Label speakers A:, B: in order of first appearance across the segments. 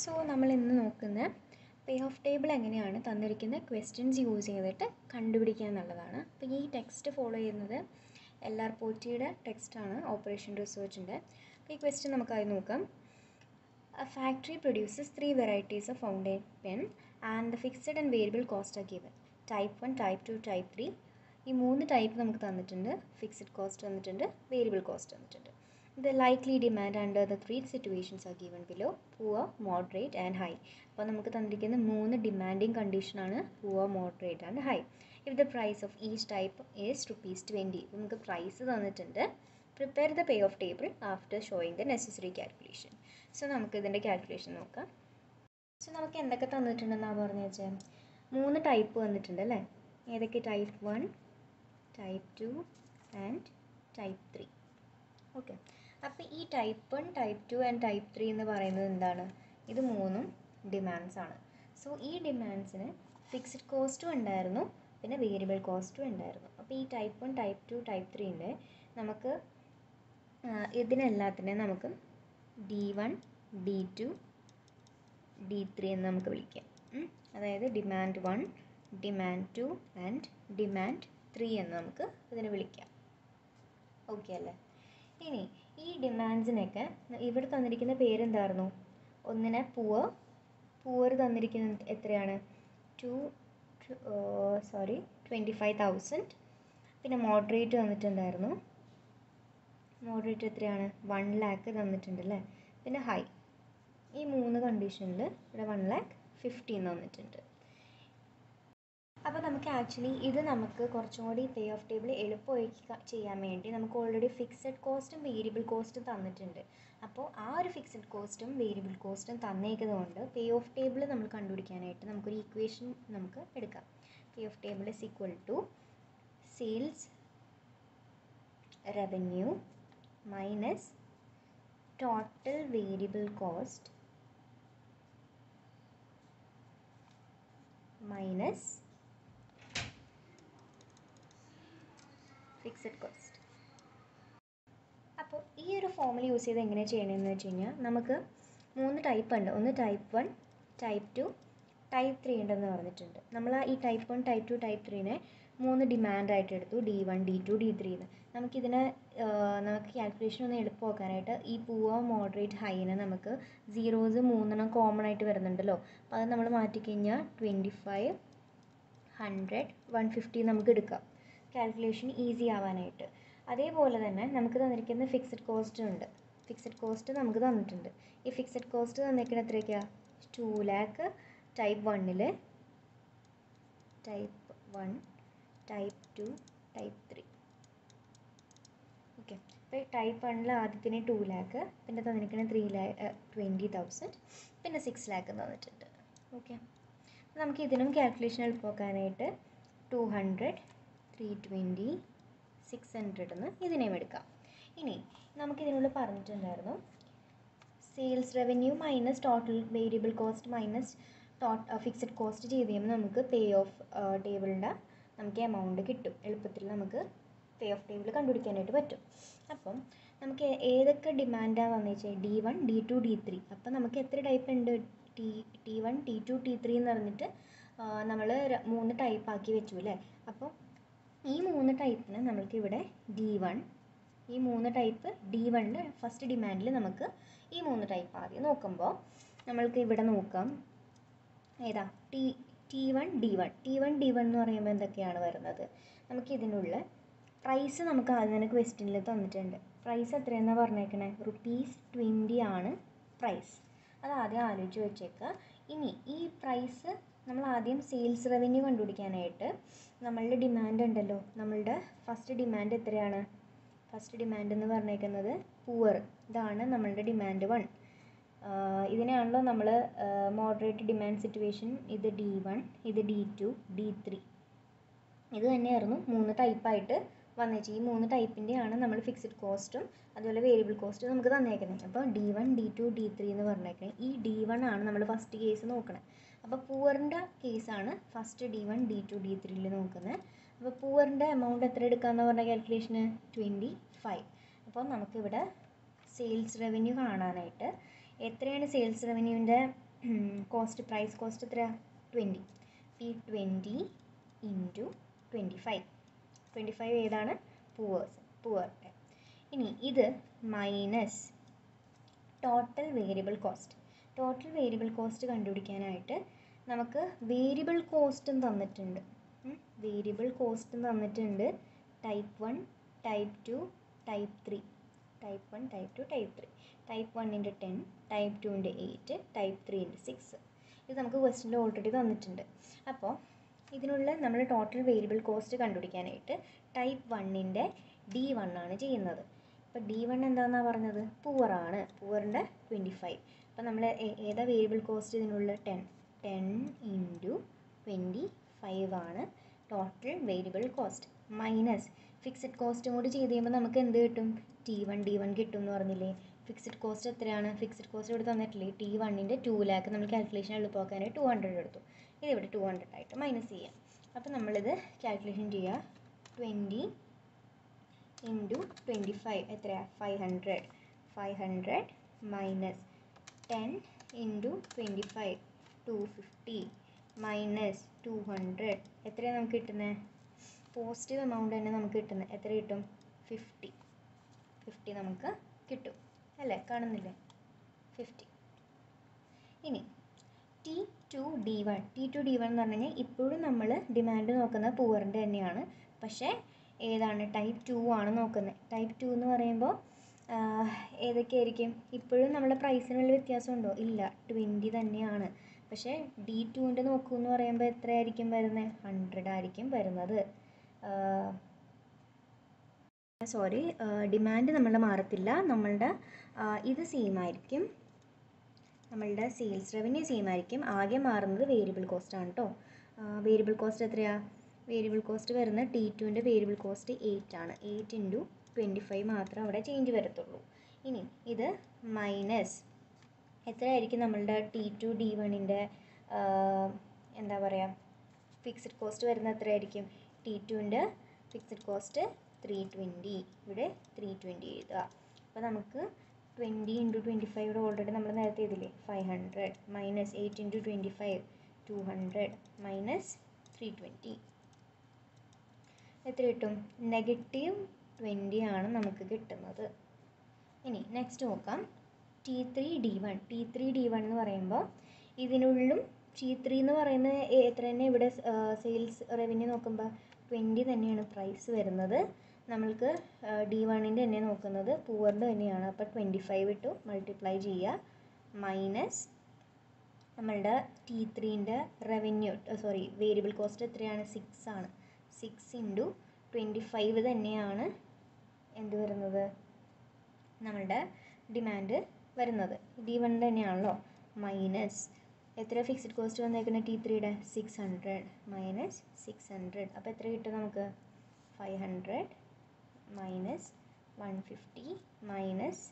A: So നമ്മൾ ഇന്ന് നോക്കുന്ന പേ ഓഫ് ടേബിൾ എങ്ങനെയാണ് തന്നിരിക്കുന്ന ക്വസ്റ്റ്യൻസ് യൂസ് ചെയ്തിട്ട് കണ്ടുപിടിക്കുക എന്നുള്ളതാണ്. അപ്പോൾ ഈ ടെക്സ്റ്റ് ഫോളോ ചെയ്യുന്നത് എൽ ആർ പോറ്റിയുടെ ടെക്സ്റ്റാണ് ഓപ്പറേഷൻ റിസർച്ചിന്റെ അപ്പോൾ ഈ ക്വസ്റ്റ്യൻ നമുക്കായി നോക്കാം. A factory produces three varieties of fountain pen and the fixed and variable cost are given. Type 1, type 2, Type 3. ഈ മൂന്ന് ടൈപ്പ് നമുക്ക് തന്നിട്ടുണ്ട്. ഫിക്സഡ് കോസ്റ്റ് തന്നിട്ടുണ്ട് വേരിയബിൾ കോസ്റ്റ് തന്നിട്ടുണ്ട്. The likely demand under the three situations are given below poor, moderate and high. അപ്പോൾ നമുക്ക് തന്നിരിക്കുന്ന മൂന്ന് ഡിമാൻഡിങ് കണ്ടീഷനാണ് poor moderate and high if the price of each type is rupees twenty നമുക്ക് price തന്നിട്ടുണ്ട്. Prepare the payoff table after showing the necessary calculation so നമുക്ക് ഇതിന്റെ calculation നോക്കാം. സോ നമുക്ക് എന്തൊക്കെ തന്നിട്ടുണ്ടെന്നാണ് പറഞ്ഞു വെച്ചാൽ മൂന്ന് ടൈപ്പ് വന്നിട്ടുണ്ട് അല്ലേ? ഏതൊക്കെ? Type one type two and type three okay അപ്പോൾ ഈ type one type two and type three എന്ന് പറയുന്നത് എന്താണ്? ഇത് മൂന്നും ഡിമാൻഡ്സ് ആണ്. സോ ഈ ഡിമാൻഡ്സിന് ഫിക്സ്ഡ് കോസ്റ്റും ഉണ്ടായിരുന്നു. പിന്നെ വേരിയബിൾ കോസ്റ്റും ഉണ്ടായിരുന്നു. അപ്പോൾ ഈ type one type two type ത്രീന്റെ നമുക്ക് ഇതിനെല്ലാത്തിനെയും നമുക്ക് D one D two D three എന്ന് നമുക്ക് വിളിക്കാം. അതായത് demand one demand two and demand three എന്ന് നമുക്ക് ഇതിനെ വിളിക്കാം. ഓക്കെ അല്ലേ? ഇനി ഈ ഡിമാൻഡ്സിനൊക്കെ ഇവിടെ തന്നിരിക്കുന്ന പേരെന്തായിരുന്നു? ഒന്നിന് പൂവ് പൂവർ തന്നിരിക്കുന്നത് എത്രയാണ്? Two sorry twenty five thousand പിന്നെ മോഡറേറ്റ് തന്നിട്ടുണ്ടായിരുന്നു. മോഡറേറ്റ് എത്രയാണ്? വൺ ലാക്ക് തന്നിട്ടുണ്ട് അല്ലേ? പിന്നെ ഹൈ ഈ മൂന്ന് കണ്ടീഷനിൽ ഇവിടെ വൺ ലാക്ക് ഫിഫ്റ്റീൻ തന്നിട്ടുണ്ട്. അപ്പോൾ നമുക്ക് ആക്ച്വലി ഇത് നമുക്ക് കുറച്ചും കൂടി പേ ഓഫ് ടേബിൾ എളുപ്പമായി ചെയ്യാൻ വേണ്ടി നമുക്ക് ഓൾറെഡി ഫിക്സഡ് കോസ്റ്റും വേരിയബിൾ കോസ്റ്റും തന്നിട്ടുണ്ട്. അപ്പോൾ ആ ഒരു ഫിക്സഡ് കോസ്റ്റും വേരിയബിൾ കോസ്റ്റും തന്നേക്കുന്നതുകൊണ്ട് പേ ഓഫ് ടേബിൾ നമ്മൾ കണ്ടുപിടിക്കാനായിട്ട് നമുക്കൊരു ഇക്വേഷൻ നമുക്ക് എടുക്കാം. Payoff table is equal to sales revenue minus total variable cost minus fixed cost അപ്പോൾ ഈ ഒരു ഫോമിൽ യൂസ് ചെയ്ത് എങ്ങനെ ചെയ്യണമെന്ന് വെച്ച് കഴിഞ്ഞാൽ നമുക്ക് മൂന്ന് ടൈപ്പ് ഉണ്ട്. ഒന്ന് type one type two type three ഉണ്ടെന്ന് പറഞ്ഞിട്ടുണ്ട്. നമ്മൾ ആ ഈ type one type two type ത്രീനെ മൂന്ന് ഡിമാൻഡായിട്ട് എടുത്തു. D one D two D three എന്ന് നമുക്കിതിനെ നമുക്ക് കാൽക്കുലേഷൻ ഒന്ന് എളുപ്പമാക്കാനായിട്ട് ഈ പൂവ മോഡറേറ്റ് ഹൈനെ നമുക്ക് സീറോസ് മൂന്നെണ്ണം കോമൺ ആയിട്ട് വരുന്നുണ്ടല്ലോ. അപ്പോൾ അത് നമ്മൾ മാറ്റിക്കഴിഞ്ഞാൽ twenty five hundred one fifty നമുക്ക് എടുക്കാം. കാൽക്കുലേഷൻ ഈസി ആവാനായിട്ട്. അതേപോലെ തന്നെ നമുക്ക് തന്നിരിക്കുന്ന ഫിക്സഡ് കോസ്റ്റ് ഉണ്ട്. ഫിക്സഡ് കോസ്റ്റ് നമുക്ക് തന്നിട്ടുണ്ട്. ഈ ഫിക്സഡ് കോസ്റ്റ് തന്നിരിക്കുന്നത് എത്രയൊക്കെയാണ് ടു ലാക്ക് ടൈപ്പ് വണ്ണിൽ type one type two type three okay ഇപ്പോൾ ടൈപ്പ് വണ്ണിൽ ആദ്യത്തിന് ടു ലാക്ക് പിന്നെ തന്നിരിക്കുന്ന ത്രീ ലാക്ക് ട്വന്റി തൗസൻഡ് പിന്നെ സിക്സ് ലാക്ക് തന്നിട്ടുണ്ട്. ഓക്കെ നമുക്ക് ഇതിനും calculation എളുപ്പമാക്കാനായിട്ട് two hundred three twenty six hundred എന്ന് ഇതിനെയും എടുക്കാം. ഇനി നമുക്കിതിനുള്ളിൽ പറഞ്ഞിട്ടുണ്ടായിരുന്നു sales revenue minus total variable cost minus fixed cost ചെയ്ത് കഴിയുമ്പോൾ നമുക്ക് പേ ഓഫ് ടേബിളിന്റെ നമുക്ക് എമൗണ്ട് കിട്ടും. എളുപ്പത്തിൽ നമുക്ക് പേ ഓഫ് ടേബിൾ കണ്ടുപിടിക്കാനായിട്ട് പറ്റും. അപ്പം നമുക്ക് ഏതൊക്കെ ഡിമാൻഡാണ് വന്നു വെച്ചാൽ D one D two D three അപ്പം നമുക്ക് എത്ര ടൈപ്പ് ഉണ്ട്? T T one T two T three എന്ന് പറഞ്ഞിട്ട് നമ്മൾ മൂന്ന് ടൈപ്പ് ആക്കി വെച്ചു അല്ലേ? അപ്പോൾ ഈ മൂന്ന് ടൈപ്പിന് നമ്മൾക്ക് ഇവിടെ ഡി വൺ ഈ മൂന്ന് ടൈപ്പ് ഡി വണ്ണിൽ ഫസ്റ്റ് ഡിമാൻഡിൽ നമുക്ക് ഈ മൂന്ന് ടൈപ്പ് ആദ്യം നോക്കുമ്പോൾ നമ്മൾക്ക് ഇവിടെ നോക്കാം. ഏതാ? T T one D one T one D one എന്ന് പറയുമ്പോൾ എന്തൊക്കെയാണ് വരുന്നത്? നമുക്ക് ഇതിനുള്ള പ്രൈസ് നമുക്ക് ആദ്യം തന്നെ ക്വസ്റ്റ്യനിൽ തന്നിട്ടുണ്ട്. പ്രൈസ് എത്രയെന്നാണ് പറഞ്ഞേക്കണേ? റുപ്പീസ് ട്വന്റി ആണ് പ്രൈസ് അത് ആദ്യം ആലോചിച്ച് വെച്ചേക്കുക ഇനി ഈ പ്രൈസ് നമ്മൾ ആദ്യം സെയിൽസ് റവന്യൂ കണ്ടുപിടിക്കാനായിട്ട് നമ്മളുടെ ഡിമാൻഡ് ഉണ്ടല്ലോ. നമ്മളുടെ ഫസ്റ്റ് ഡിമാൻഡ് എത്രയാണ്? ഫസ്റ്റ് ഡിമാൻഡ് എന്ന് പറഞ്ഞേക്കുന്നത് പൂവർ ഇതാണ് നമ്മളുടെ ഡിമാൻഡ് വൺ ഇതിനെയാണല്ലോ നമ്മൾ മോഡറേറ്റ് ഡിമാൻഡ് സിറ്റുവേഷൻ ഇത് ഡി വൺ ഇത് ഡി ടു ഡി ത്രീ ഇത് തന്നെയായിരുന്നു മൂന്ന് ടൈപ്പായിട്ട് വന്നേച്ചു ഈ മൂന്ന് ടൈപ്പിന്റെയാണ് നമ്മൾ ഫിക്സഡ് കോസ്റ്റും അതുപോലെ വേരിയബിൾ കോസ്റ്റും നമുക്ക് തന്നേക്കുന്നത് അപ്പോൾ D one D two D three എന്ന് പറഞ്ഞേക്കുന്നത് ഈ ഡി വൺ ആണ് നമ്മൾ ഫസ്റ്റ് കേസ് നോക്കണത് അപ്പോൾ പൂവറിന്റെ കേസാണ് first D one D two D ത്രീയിൽ നോക്കുന്നത്. അപ്പോൾ പൂവറിന്റെ എമൗണ്ട് എത്ര എടുക്കാമെന്ന് പറഞ്ഞ കാൽക്കുലേഷന് ട്വന്റി ഫൈവ് അപ്പോൾ നമുക്കിവിടെ സെയിൽസ് റവന്യൂ കാണാനായിട്ട് എത്രയാണ് സെയിൽസ് റവന്യൂവിന്റെ കോസ്റ്റ് പ്രൈസ് കോസ്റ്റ് എത്ര ട്വന്റി ഈ twenty into twenty five twenty five ഏതാണ്? പൂവേഴ്സ് പൂവറിന്റെ ഇനി ഇത് minus total variable cost total variable cost കണ്ടുപിടിക്കാനായിട്ട് നമുക്ക് വേരിയബിൾ കോസ്റ്റും തന്നിട്ടുണ്ട്. വേരിയബിൾ കോസ്റ്റും തന്നിട്ടുണ്ട്. Type one type two type three type one type two type three type വണ്ണിന്റെ ടെൻ ടൈപ്പ് ടുവിന്റെ എയ്റ്റ് ടൈപ്പ് ത്രീന്റെ സിക്സ് ഇത് നമുക്ക് ക്വസ്റ്റിന്റെ ഓൾറെഡി തന്നിട്ടുണ്ട്. അപ്പോൾ ഇതിനുള്ള നമ്മൾ ടോട്ടൽ വേരിയബിൾ കോസ്റ്റ് കണ്ടുപിടിക്കാനായിട്ട് ടൈപ്പ് വണ്ണിന്റെ ഡി വൺ ആണ് ചെയ്യുന്നത്. അപ്പോൾ ഡി വൺ എന്താണെന്നാണ് പറഞ്ഞത്? പൂവറാണ് പൂവറിന്റെ ട്വന്റി ഫൈവ് അപ്പോൾ നമ്മൾ ഏതാ വേരിയബിൾ കോസ്റ്റ് ഇതിനുള്ള ten ten into twenty five ആണ് total variable cost minus fixed കോസ്റ്റും കൂടി ചെയ്ത് കഴിയുമ്പോൾ നമുക്ക് എന്ത് കിട്ടും? ടി വൺ ഡി വൺ കിട്ടും എന്ന് പറഞ്ഞില്ലേ? ഫിക്സഡ് കോസ്റ്റ് എത്രയാണ്? ഫിക്സഡ് കോസ്റ്റ് ഇവിടെ തന്നിട്ടില്ലേ? ടി വണ്ണിന്റെ ടു ലാക്ക് നമ്മൾ കാൽക്കുലേഷൻ എളുപ്പമാക്കാനായിട്ട് ടു ഹൺഡ്രഡ് എടുത്തു. ഇതിവിടെ ടു ഹൺഡ്രഡ് ആയിട്ട് മൈനസ് ചെയ്യാം. അപ്പോൾ നമ്മളിത് കാൽക്കുലേഷൻ ചെയ്യുക ട്വന്റി ഇന്റു ട്വന്റി ഫൈവ് എത്രയാണ് five hundred five hundred minus ten into twenty five two fifty minus two hundred എത്രയാണ് നമുക്ക് കിട്ടുന്നത് പോസിറ്റീവ് എമൗണ്ട് തന്നെ നമുക്ക് കിട്ടുന്നത് എത്ര കിട്ടും? ഫിഫ്റ്റി ഫിഫ്റ്റി നമുക്ക് കിട്ടും. അല്ലേ? കാണുന്നില്ലേ? ഫിഫ്റ്റി ഇനി T two D one T two D one എന്ന് പറഞ്ഞു കഴിഞ്ഞാൽ ഇപ്പോഴും നമ്മൾ ഡിമാൻഡ് നോക്കുന്നത് പൂവറിന്റെ തന്നെയാണ്. പക്ഷേ ഏതാണ്? ടൈപ്പ് ടു ആണ് നോക്കുന്നത്. ടൈപ്പ് ടു എന്ന് പറയുമ്പോൾ ഏതൊക്കെയായിരിക്കും? ഇപ്പോഴും നമ്മുടെ പ്രൈസിനുള്ള വ്യത്യാസമുണ്ടോ? ഇല്ല. ട്വന്റി തന്നെയാണ്. പക്ഷേ ഡി ടുവിന്റെ നോക്കൂ എന്ന് പറയുമ്പോൾ എത്രയായിരിക്കും വരുന്നത് ഹൺഡ്രഡ് ആയിരിക്കും വരുന്നത്. സോറി ഡിമാൻഡ് നമ്മളുടെ മാറത്തില്ല. നമ്മളുടെ ഇത് സെയിം ആയിരിക്കും. നമ്മളുടെ സെയിൽസ് റവന്യൂ സെയിം ആയിരിക്കും. ആകെ മാറുന്നത് വേരിയബിൾ കോസ്റ്റ് ആണ് കേട്ടോ വേരിയബിൾ കോസ്റ്റ് എത്രയാണ് വേരിയബിൾ കോസ്റ്റ് വരുന്ന ടി ടുവിന്റെ വേരിയബിൾ കോസ്റ്റ് എയ്റ്റ് ആണ്. എയ്റ്റ് ഇന്റു ട്വന്റി ഫൈവ് മാത്രം അവിടെ ചേഞ്ച് വരത്തുള്ളൂ. ഇനി ഇത് മൈനസ് എത്രയായിരിക്കും നമ്മളുടെ ടി ടു ഡി വണ്ണിന്റെ എന്താ പറയുക ഫിക്സഡ് കോസ്റ്റ് വരുന്നത് എത്രയായിരിക്കും? ടി ടുവിന്റെ ഫിക്സഡ് കോസ്റ്റ് ത്രീ ട്വന്റി ഇവിടെ ത്രീ ട്വന്റി എഴുതുക. അപ്പോൾ നമുക്ക് ട്വന്റി ഇന്റു ട്വന്റി ഫൈവ് ഇവിടെ ഓൾറെഡി നമ്മൾ നേരത്തെ ചെയ്തില്ലേ five hundred minus eight into twenty five two hundred minus three twenty എത്ര കിട്ടും? നെഗറ്റീവ് ട്വന്റി ആണ് നമുക്ക് കിട്ടുന്നത്. ഇനി നെക്സ്റ്റ് നോക്കാം. T three D one T three D one എന്ന് പറയുമ്പോൾ ഇതിനുള്ളിലും ടി ത്രീ എന്ന് പറയുന്ന എത്ര തന്നെ ഇവിടെ സെയിൽസ് റവന്യൂ നോക്കുമ്പോൾ ട്വന്റി തന്നെയാണ് പ്രൈസ് വരുന്നത്. നമ്മൾക്ക് ഡി വണ്ണിന്റെ തന്നെ നോക്കുന്നത് പൂവറിന്റെ തന്നെയാണ്. അപ്പോൾ ട്വന്റി ഫൈവ് ഇട്ടു മൾട്ടിപ്ലൈ ചെയ്യുക മൈനസ് നമ്മളുടെ ടി ത്രീന്റെ റവന്യൂ സോറി വേരിയബിൾ കോസ്റ്റ് എത്രയാണ്? സിക്സ് ആണ്. സിക്സ് ഇന്റു ട്വന്റി ഫൈവ് തന്നെയാണ് എന്ത് വരുന്നത്? നമ്മളുടെ ഡിമാൻഡ് വരുന്നത്. ഡി വൺ തന്നെയാണല്ലോ. മൈനസ് എത്ര ഫിക്സഡ് കോസ്റ്റ് വന്നേക്കുന്നത് ടി? ത്രീയുടെ six hundred minus six hundred അപ്പോൾ എത്ര കിട്ടും നമുക്ക്? Five hundred minus one fifty minus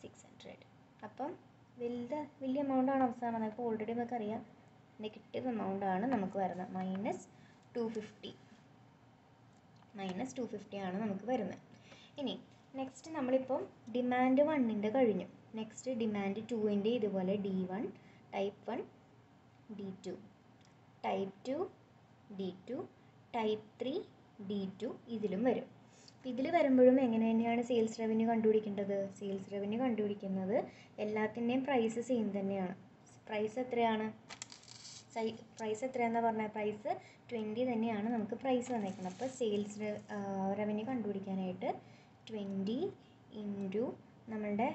A: six hundred അപ്പം വലുത് വലിയ ആണ് അവസാനം. അപ്പോൾ ഓൾറെഡി നമുക്കറിയാം നെഗറ്റീവ് എമൗണ്ട് ആണ് നമുക്ക് വരുന്നത്. Minus two fifty minus two fifty ആണ് നമുക്ക് വരുന്നത്. ഇനി നെക്സ്റ്റ് നമ്മളിപ്പം ഡിമാൻഡ് വണ്ണിന്റെ കഴിഞ്ഞു. നെക്സ്റ്റ് ഡിമാൻഡ് ടുവിന്റെ ഇതുപോലെ D one type one D two type two D two type three D two ഇതിലും വരും. ഇതിൽ വരുമ്പോഴും എങ്ങനെ തന്നെയാണ് സെയിൽസ് റവന്യൂ കണ്ടുപിടിക്കേണ്ടത്? സെയിൽസ് റവന്യൂ കണ്ടുപിടിക്കുന്നത് എല്ലാത്തിന്റെയും പ്രൈസ് സെയിം തന്നെയാണ്. പ്രൈസ് എത്രയാണ്? പ്രൈസ് എത്രയാണെന്ന് പറഞ്ഞാൽ പ്രൈസ് ട്വന്റി തന്നെയാണ് നമുക്ക് പ്രൈസ് വന്നേക്കുന്നത് അപ്പോൾ സെയിൽസ് റവന്യൂ കണ്ടുപിടിക്കാനായിട്ട് ട്വന്റി ഇന്റു നമ്മളുടെ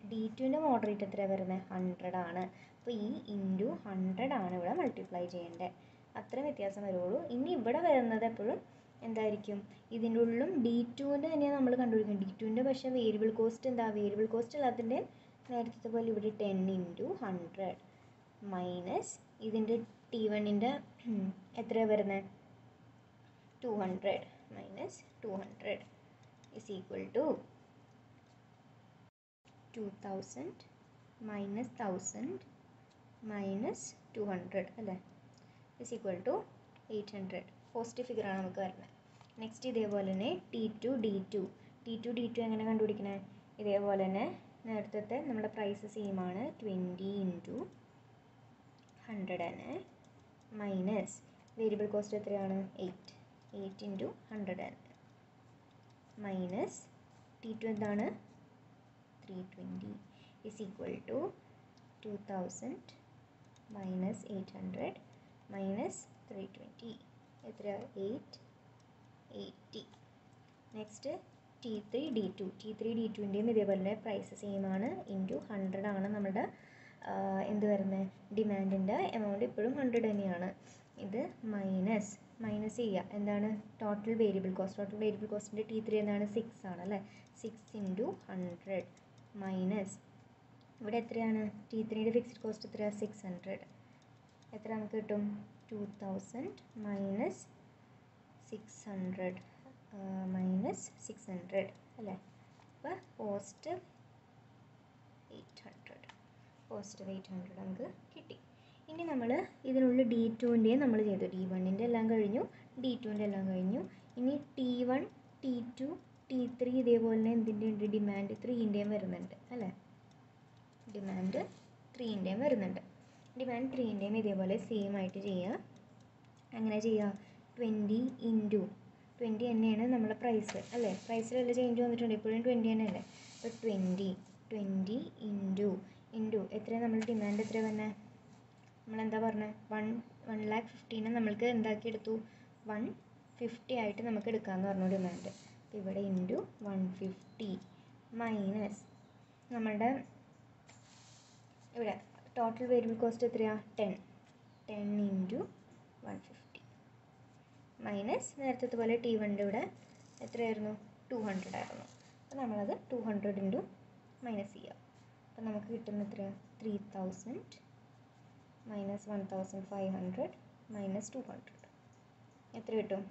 A: ഡി ടുവിന്റെ മോഡറേറ്റ് എത്രയാണ് വരുന്നത് ഹൺഡ്രഡ് ആണ്. അപ്പോൾ ഈ ഇന്റു ഹൺഡ്രഡ് ആണ് ഇവിടെ മൾട്ടിപ്ലൈ ചെയ്യേണ്ടത് അത്ര വ്യത്യാസം വരുള്ളൂ ഇനി ഇവിടെ വരുന്നത് എപ്പോഴും എന്തായിരിക്കും? ഇതിന്റെ ഉള്ളിലും ഡി ടുവിന്റെ തന്നെയാണ് നമ്മൾ കണ്ടുപിടിക്കുന്നത്. ഡി ടുവിന്റെ പക്ഷേ വേരിയബിൾ കോസ്റ്റ് എന്താ? വേരിയബിൾ കോസ്റ്റ് എല്ലാത്തിന്റെ നേരത്തെ പോലെ ഇവിടെ ടെൻ ഇന്റു ഹൺഡ്രഡ് മൈനസ് ഇതിന്റെ ടി വണ്ണിന്റെ എത്രയാണ് വരുന്നത് two hundred minus two hundred is equal to two thousand minus thousand minus two hundred അല്ലേ? Is equal to eight hundred positive ഫിഗറാണ് നമുക്ക് വരുന്നത്. നെക്സ്റ്റ് ഇതേപോലെ തന്നെ T two D two T two D two എങ്ങനെ കണ്ടുപിടിക്കണേ? ഇതേപോലെ തന്നെ നേരത്തെ നമ്മുടെ പ്രൈസ് സെയിം ആണ്. ട്വന്റി ഇന്റു ഹൺഡ്രഡ് തന്നെ മൈനസ് വേരിയബിൾ കോസ്റ്റ് എത്രയാണ്? എയ്റ്റ് എയ്റ്റ് ഇന്റു ഹൺഡ്രഡ് തന്നെ മൈനസ് ടി ടു എന്താണ്? Three twenty is equal to two thousand minus eight hundred minus three twenty എത്ര eight eighty next T three D two T three D ടുവിന്റെയും ഇതേപോലെ price same ആണ്. Into hundred ആണ് നമ്മുടെ എന്ത് വരുന്നത് ഡിമാൻഡിന്റെ amount ഇപ്പോഴും hundred തന്നെയാണ്. ഇത് മൈനസ് മൈനസ് ചെയ്യുക എന്താണ്? Total variable cost total variable കോസ്റ്റിന്റെ T three എന്താണ്? സിക്സ് ആണ് അല്ലേ? Six into hundred minus. ഇവിടെ എത്രയാണ്? ടി ത്രീയുടെ ഫിക്സ്ഡ് കോസ്റ്റ് എത്രയാണ് സിക്സ് ഹൺഡ്രഡ് എത്ര നമുക്ക് കിട്ടും? Two thousand minus six hundred minus six hundred അല്ലേ? അപ്പോൾ cost eight hundred cost eight hundred നമുക്ക് കിട്ടി. ഇനി നമ്മൾ ഇതിനുള്ളിൽ ഡി ടുവിന്റെയും നമ്മൾ ചെയ്തു. ഡി വണ്ണിന്റെ എല്ലാം കഴിഞ്ഞു. ഡി ടുവിന്റെ എല്ലാം കഴിഞ്ഞു. ഇനി T one T two T three ഇതേപോലെ തന്നെ എന്തിന്റെ ഉണ്ട്? ഡിമാൻഡ് ത്രീന്റെയും വരുന്നുണ്ട്. അല്ലേ? ഡിമാൻഡ് ത്രീന്റെയും വരുന്നുണ്ട്. ഡിമാൻഡ് ത്രീന്റെയും ഇതേപോലെ സെയിം ആയിട്ട് ചെയ്യുക. അങ്ങനെ ചെയ്യുക. ട്വന്റി ഇന്റു ട്വന്റി തന്നെയാണ് നമ്മളെ പ്രൈസ് അല്ലേ? പ്രൈസിൽ പ്രൈസിലല്ല ചേഞ്ച് വന്നിട്ടുണ്ട്? ഇപ്പോഴും ട്വന്റി തന്നെയല്ലേ? അപ്പോൾ ട്വന്റി ട്വന്റി ഇന്റു ഇന്റു എത്രയാണ് നമ്മൾ ഡിമാൻഡ് എത്ര വന്നത് നമ്മളെന്താ പറഞ്ഞത് വൺ വൺ ലാക്ക് ഫിഫ്റ്റീനെ നമ്മൾക്ക് എന്താക്കി എടുത്തു? വൺ ഫിഫ്റ്റി ആയിട്ട് നമുക്ക് എടുക്കാമെന്ന് പറഞ്ഞു ഡിമാൻഡ് ഇവിടെ ഇന്റു വൺ ഫിഫ്റ്റി മൈനസ് നമ്മളുടെ ഇവിടെ ടോട്ടൽ വേരിയബിൾ കോസ്റ്റ് എത്രയാണ് ten ten into one fifty minus നേരത്തെ പോലെ ടി വണ്ണിന്റെ ഇവിടെ എത്രയായിരുന്നു? ടു ഹൺഡ്രഡ് ആയിരുന്നു. അപ്പോൾ നമ്മളത് ടു ഹൺഡ്രഡ് ഇന്റു മൈനസ് ചെയ്യാം. അപ്പോൾ നമുക്ക് കിട്ടുന്ന എത്രയാണ് three thousand minus one thousand five hundred minus two hundred എത്ര കിട്ടും?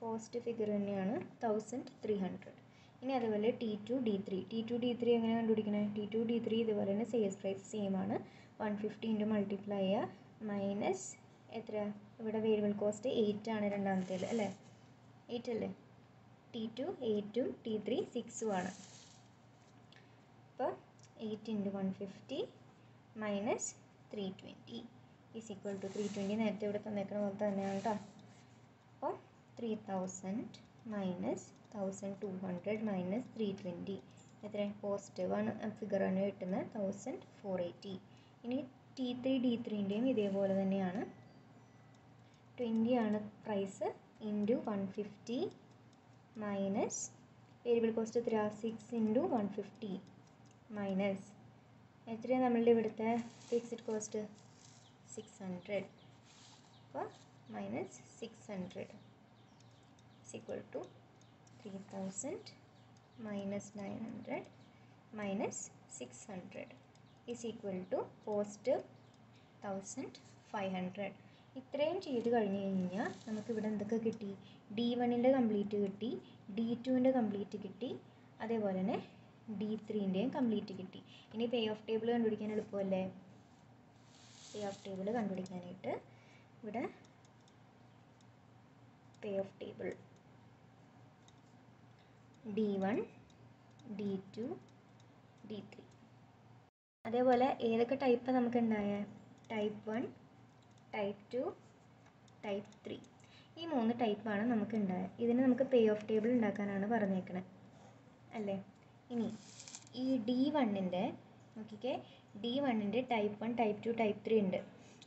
A: പോസ്റ്റ് ഫിഗർ തന്നെയാണ് തൗസൻഡ് ത്രീ ഹൺഡ്രഡ് ഇനി അതുപോലെ T two D three T two D three എങ്ങനെ കണ്ടുപിടിക്കണേ? ടി ടു ഡി ത്രീ ഇതുപോലെ തന്നെ സെയിൽസ് പ്രൈസ് സെയിം ആണ്. വൺ ഫിഫ്റ്റി ഇന്റു മൾട്ടിപ്ലൈ ചെയ്യുക. മൈനസ് എത്ര? ഇവിടെ വേരിയബിൾ കോസ്റ്റ് എയ്റ്റ് ആണ് രണ്ടാമത്തേൽ അല്ലേ? എയ്റ്റ് അല്ലേ? ടി ടു എയ്റ്റും ടി ത്രീ സിക്സും ആണ്. അപ്പോൾ eight into one fifty minus three twenty is equal to three twenty നേരത്തെ ഇവിടെ തന്നേക്കുന്ന പോലെ തന്നെയാണ് കേട്ടോ three thousand minus thousand two hundred minus three twenty എത്ര പോസിറ്റീവ് ആണ്. ഫിഗറാണ് കിട്ടുന്നത് തൗസൻഡ് ഫോർ എയ്റ്റി ഇനി ടി ത്രീ ഡി ത്രീന്റെയും ഇതേപോലെ തന്നെയാണ്. ട്വന്റി ആണ് price into one fifty minus variable cost എത്ര six into one fifty minus എത്രയാണ് നമ്മളുടെ ഇവിടുത്തെ ഫിക്സ്ഡ് കോസ്റ്റ് സിക്സ് ഹൺഡ്രഡ് അപ്പോൾ minus six hundred minus nine hundred minus six hundred is equal to positive thousand five hundred ഇത്രയും ചെയ്ത് കഴിഞ്ഞ് കഴിഞ്ഞാൽ നമുക്കിവിടെ എന്തൊക്കെ കിട്ടി? ഡി വണ്ണിന്റെ കംപ്ലീറ്റ് കിട്ടി ഡി ടുവിന്റെ കംപ്ലീറ്റ് കിട്ടി അതേപോലെ തന്നെ ഡി ത്രീന്റെയും കംപ്ലീറ്റ് കിട്ടി. ഇനി പേ ഓഫ് ടേബിൾ കണ്ടുപിടിക്കാൻ എളുപ്പമല്ലേ? പേ ഓഫ് ടേബിൾ കണ്ടുപിടിക്കാനായിട്ട് ഇവിടെ pay off table D one D two D three അതേപോലെ ഏതൊക്കെ ടൈപ്പ് നമുക്ക് type one type two type three ഈ മൂന്ന് ടൈപ്പാണ് നമുക്ക് ഉണ്ടായത് ഇതിന് നമുക്ക് പേ ഓഫ് ടേബിൾ ഉണ്ടാക്കാനാണ് പറഞ്ഞേക്കണത് അല്ലേ? ഇനി ഈ ഡി വണ്ണിന്റെ നോക്കിക്കേ ഡി വണ്ണിന്റെ type one type two type three ഉണ്ട്.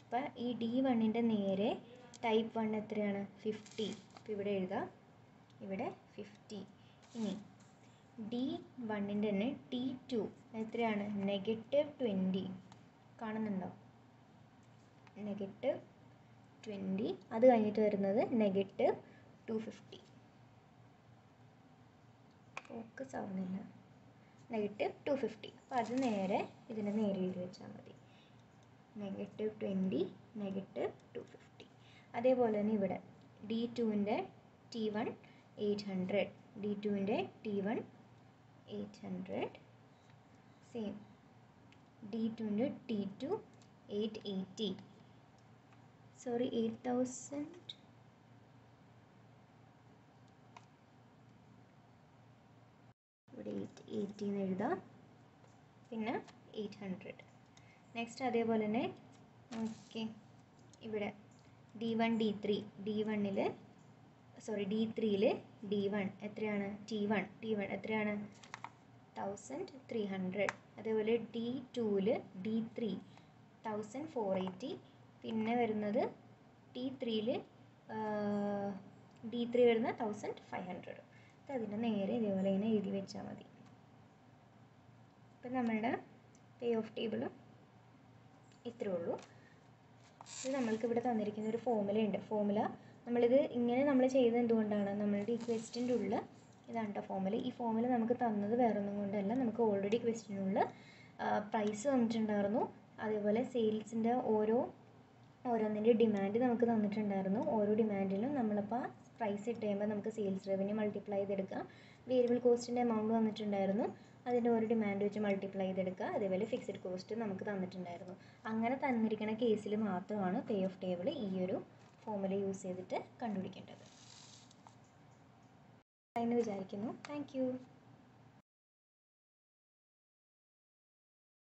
A: അപ്പോൾ ഈ ഡി വണ്ണിന്റെ നേരെ ടൈപ്പ് വൺ എത്രയാണ്? ഫിഫ്റ്റി അപ്പോൾ ഇവിടെ എഴുതാം. ഇവിടെ ഫിഫ്റ്റി ഇനി ഡി വണ്ണിന്റെ തന്നെ ടി ടു എത്രയാണ്? നെഗറ്റീവ് ട്വന്റി കാണുന്നുണ്ടോ? നെഗറ്റീവ് ട്വന്റി അത് കഴിഞ്ഞിട്ട് വരുന്നത് നെഗറ്റീവ് ടു ഫിഫ്റ്റി ഫോക്കസ് ആവുന്നില്ല. നെഗറ്റീവ് ടു ഫിഫ്റ്റി അപ്പോൾ അത് നേരെ ഇതിന്റെ നേരെ എഴുതി വെച്ചാൽ മതി. Negative twenty negative two fifty അതേപോലെ തന്നെ ഇവിടെ ഡി ടുവിന്റെ T one eight hundred D ടുവിന്റെ T one eight hundred same D ടുവിന്റെ T two eight eighty sorry eight thousand ഇവിടെ എയ്റ്റ് എയ്റ്റി എന്ന് എഴുതാം. പിന്നെ എയ്റ്റ് ഹൺഡ്രഡ് നെക്സ്റ്റ് അതേപോലെ തന്നെ ഓക്കെ ഇവിടെ D one D three D വണ്ണിൽ സോറി ഡി ത്രീയിൽ ഡി വൺ എത്രയാണ്? ടി വൺ ടി വൺ എത്രയാണ്? തൗസൻഡ് ത്രീ ഹൺഡ്രഡ് അതേപോലെ ഡി ടൂവിൽ D three thousand four eighty പിന്നെ വരുന്നത് ടി ത്രീയിൽ ഡി ത്രീ വരുന്ന തൗസൻഡ് ഫൈവ് ഹൺഡ്രഡ് അപ്പോൾ അതിന്റെ നേരെ ഇതേപോലെ ഇങ്ങനെ എഴുതി വെച്ചാൽ മതി. ഇപ്പം നമ്മളുടെ പേ ഓഫ് ടേബിൾ ഇത്രേ ഉള്ളൂ. ഇത് നമ്മൾക്ക് ഇവിടെ തന്നിരിക്കുന്ന ഒരു ഫോമുല ഉണ്ട്. ഫോമുല നമ്മളിത് ഇങ്ങനെ നമ്മൾ ചെയ്തത് എന്തുകൊണ്ടാണ്? നമ്മളുടെ ഈ ക്വസ്റ്റിന്റെ ഉള്ളിൽ ഇതാണ് കേട്ടോ ഫോമിൽ ഈ ഫോമിൽ നമുക്ക് തന്നത് വേറെ ഒന്നും കൊണ്ടല്ല. നമുക്ക് ഓൾറെഡി ക്വസ്റ്റിനുള്ള പ്രൈസ് തന്നിട്ടുണ്ടായിരുന്നു. അതേപോലെ സെയിൽസിന്റെ ഓരോ ഓരോന്നിന്റെ ഡിമാൻഡ് നമുക്ക് തന്നിട്ടുണ്ടായിരുന്നു. ഓരോ ഡിമാൻഡിലും നമ്മളിപ്പോൾ പ്രൈസ് ഇട്ട് കഴിയുമ്പോൾ നമുക്ക് സെയിൽസ് റവന്യൂ മൾട്ടിപ്ലൈ ചെയ്തെടുക്കാം. വേരിയബിൾ കോസ്റ്റിന്റെ എമൗണ്ട് തന്നിട്ടുണ്ടായിരുന്നു അതിന്റെ ഓരോ ഡിമാൻഡ് വെച്ച് മൾട്ടിപ്ലൈ ചെയ്തെടുക്കുക. അതേപോലെ ഫിക്സഡ് കോസ്റ്റ് നമുക്ക് തന്നിട്ടുണ്ടായിരുന്നു. അങ്ങനെ തന്നിരിക്കുന്ന കേസിൽ മാത്രമാണ് പേ ഓഫ് ടേബിൾ ഈ ഒരു ഫോമുല യൂസ് ചെയ്തിട്ട് കണ്ടുപിടിക്കേണ്ടത്. എന്ന് വിചാരിക്കുന്നു. താങ്ക്